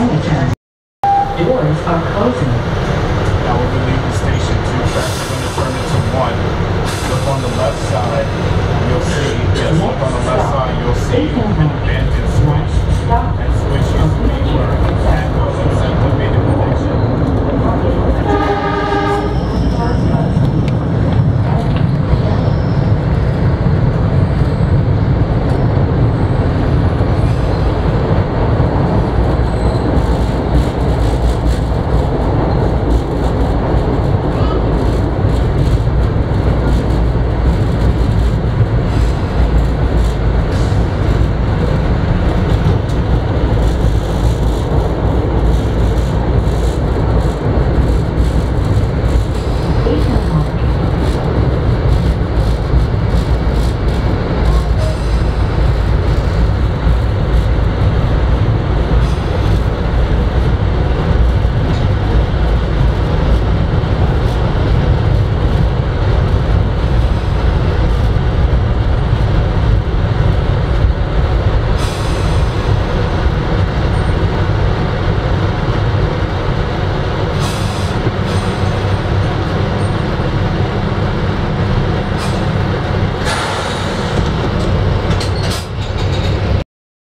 climate change. Doors are closing. Now will be leaving the station 2, track 7 to 1. Look on the left side, you'll see, yes, look on the left side, you'll see an